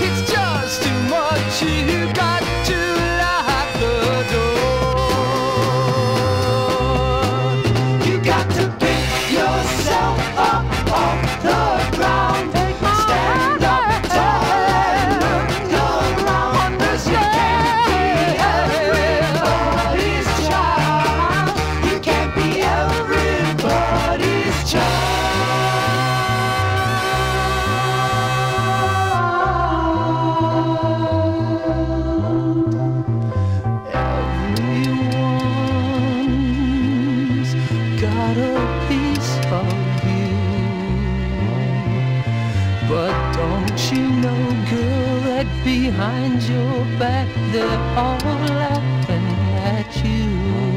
It's just too much. You right behind your back. They're all laughing at you.